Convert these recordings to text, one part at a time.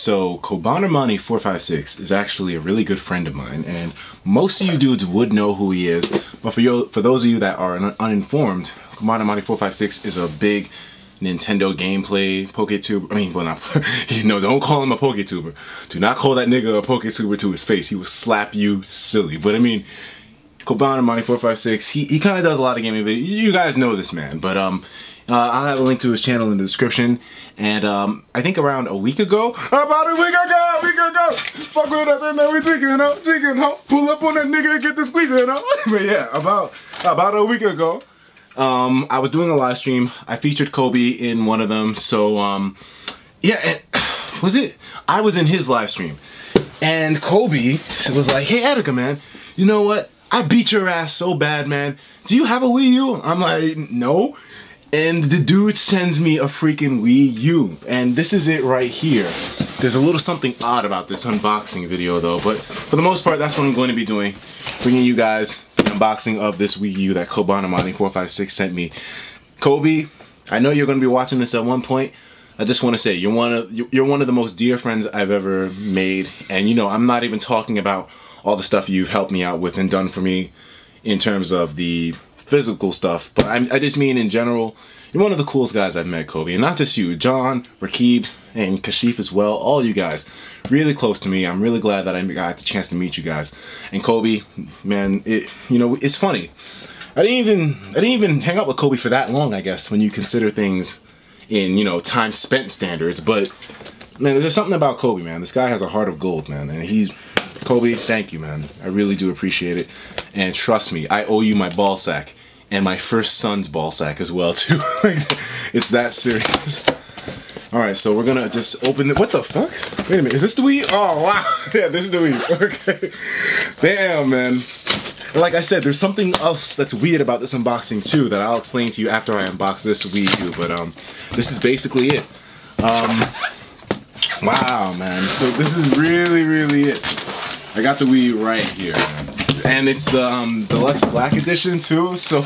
so Cobanermani456 is actually a really good friend of mine, and most of you dudes would know who he is, but for you, for those of you that are un uninformed, Cobanermani456 is a big Nintendo gameplay PokeTuber. I mean, well, not, you know, don't call him a PokeTuber. Do not call that nigga a PokeTuber to his face. He will slap you silly. But I mean, Cobanermani456, he, he kind of does a lot of gaming videos. You guys know this man, but um, uh, I'll have a link to his channel in the description. And um, I think around a week ago, about a week ago, a week ago, fuck with us and then we you know, drinking, huh? Pull up on that nigga and get the squeeze, you know? but yeah, about about a week ago, um, I was doing a live stream. I featured Cobi in one of them. So um, yeah, and, was it? I was in his live stream, and Cobi was like, "Hey, Etika, man, you know what? I beat your ass so bad, man. Do you have a Wii U?" I'm like, "No." And the dude sends me a freaking Wii U. And this is it right here. There's a little something odd about this unboxing video though, but for the most part, that's what I'm going to be doing. Bringing you guys the unboxing of this Wii U that Cobanermani456 sent me. Cobi, I know you're going to be watching this at one point. I just want to say you're one of you're one of the most dear friends I've ever made, and you know I'm not even talking about all the stuff you've helped me out with and done for me in terms of the physical stuff, but I, I just mean in general, you're one of the coolest guys I've met, Cobi. And not just you, John, Rakib, and Kashif as well. All you guys, really close to me. I'm really glad that I got the chance to meet you guys. And Cobi, man, it you know it's funny. I didn't even I didn't even hang out with Cobi for that long, I guess, when you consider things in you know time spent standards. But man, there's just something about Cobi, man. This guy has a heart of gold, man, and he's Cobi. Thank you, man. I really do appreciate it. And trust me, I owe you my ball sack and my first son's ball sack as well too. it's that serious. All right, so we're gonna just open the, what the fuck? Wait a minute, is this the Wii? Oh, wow. Yeah, this is the Wii, okay. Damn, man. Like I said, there's something else that's weird about this unboxing too that I'll explain to you after I unbox this Wii U, but um, this is basically it. Um, wow, man. So this is really, really it. I got the Wii right here, and it's the um, deluxe black edition too. So,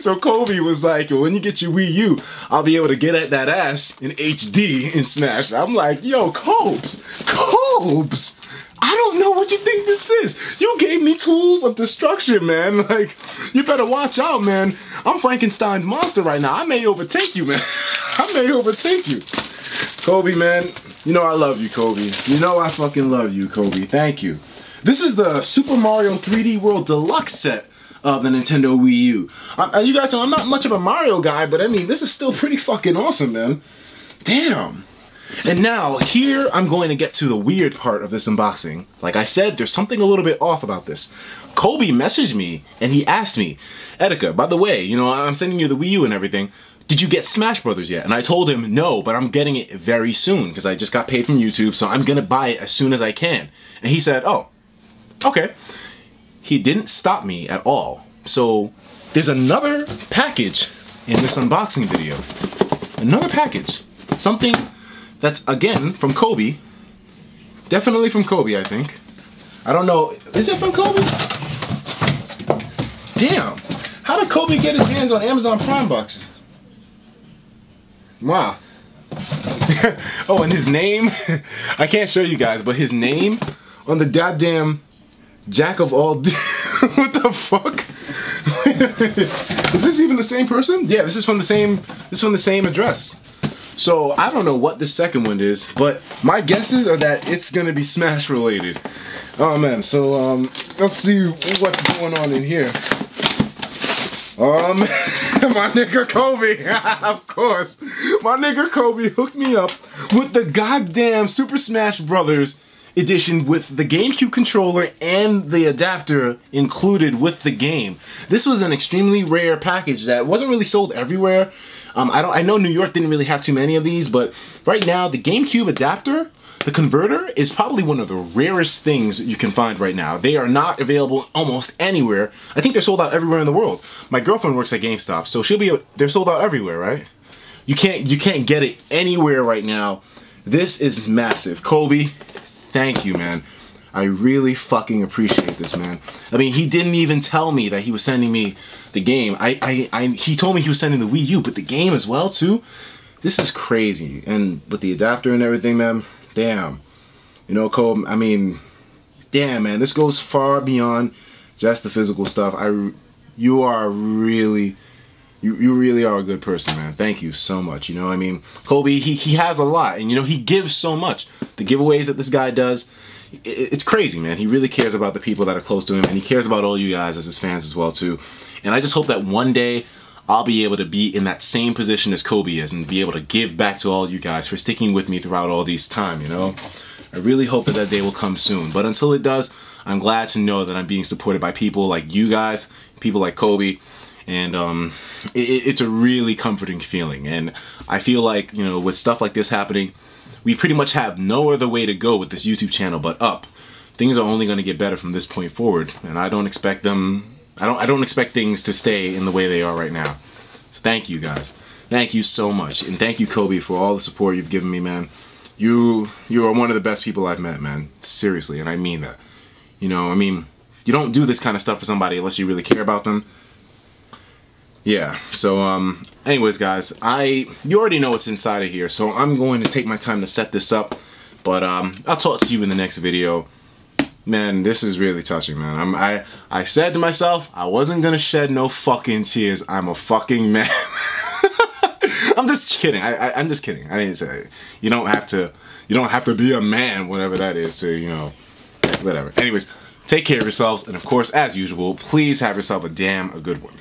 so Cobi was like, when you get your Wii U, I'll be able to get at that ass in HD in Smash. I'm like, yo, Cobes, Cobes. I don't know what you think this is. You gave me tools of destruction, man. Like, you better watch out, man. I'm Frankenstein's monster right now. I may overtake you, man. I may overtake you. Cobi, man, you know I love you, Cobi. You know I fucking love you, Cobi. Thank you. This is the Super Mario 3D World Deluxe set of the Nintendo Wii U. Uh, you guys know I'm not much of a Mario guy, but I mean, this is still pretty fucking awesome, man. Damn. And now, here I'm going to get to the weird part of this unboxing. Like I said, there's something a little bit off about this. Cobi messaged me, and he asked me, Etika, by the way, you know, I'm sending you the Wii U and everything. Did you get Smash Brothers yet? And I told him, no, but I'm getting it very soon, because I just got paid from YouTube, so I'm gonna buy it as soon as I can. And he said, oh, Okay. He didn't stop me at all. So there's another package in this unboxing video. Another package. Something that's, again, from Cobi. Definitely from Cobi, I think. I don't know. Is it from Cobi? Damn. How did Cobi get his hands on Amazon Prime boxes? Wow. oh, and his name, I can't show you guys, but his name on the goddamn Jack of all. what the fuck? is this even the same person? Yeah, this is from the same. This is from the same address. So I don't know what the second one is, but my guesses are that it's gonna be Smash related. Oh man, so um, let's see what's going on in here. Um, my nigga Cobi, of course, my nigga Cobi hooked me up with the goddamn Super Smash Brothers edition with the GameCube controller and the adapter included with the game. This was an extremely rare package that wasn't really sold everywhere. Um, I don't. I know New York didn't really have too many of these, but right now the GameCube adapter, the converter, is probably one of the rarest things you can find right now. They are not available almost anywhere. I think they're sold out everywhere in the world. My girlfriend works at GameStop, so she'll be. They're sold out everywhere, right? You can't. You can't get it anywhere right now. This is massive. Cobi, thank you, man. I really fucking appreciate this, man. I mean, he didn't even tell me that he was sending me the game. I, I, I, he told me he was sending the Wii U, but the game as well, too. This is crazy. And with the adapter and everything, man, damn. You know, Cobi, I mean, damn, man, this goes far beyond just the physical stuff. I, you are really, you, you really are a good person, man. Thank you so much. You know, I mean, Cobi, he, he has a lot, and you know, he gives so much. The giveaways that this guy does, it, it's crazy, man. He really cares about the people that are close to him, and he cares about all you guys as his fans as well, too. And I just hope that one day I'll be able to be in that same position as Cobi is and be able to give back to all you guys for sticking with me throughout all these time, you know? I really hope that that day will come soon. But until it does, I'm glad to know that I'm being supported by people like you guys, people like Cobi, and um, it, it's a really comforting feeling. And I feel like, you know, with stuff like this happening, we pretty much have no other way to go with this YouTube channel but up. Things are only going to get better from this point forward, and I don't expect them I don't I don't expect things to stay in the way they are right now. So thank you guys. Thank you so much. And thank you Cobi for all the support you've given me, man. You you are one of the best people I've met, man. Seriously, and I mean that. You know, I mean, you don't do this kind of stuff for somebody unless you really care about them. Yeah, so um anyways guys, I you already know what's inside of here, so I'm going to take my time to set this up. But um I'll talk to you in the next video man, this is really touching, man. I'm, I, I said to myself, I wasn't gonna shed no fucking tears. I'm a fucking man. I'm just kidding. I, I, am just kidding. I didn't say. You don't have to, you don't have to be a man, whatever that is, to, you know, whatever. Anyways, take care of yourselves. And of course, as usual, please have yourself a damn a good one.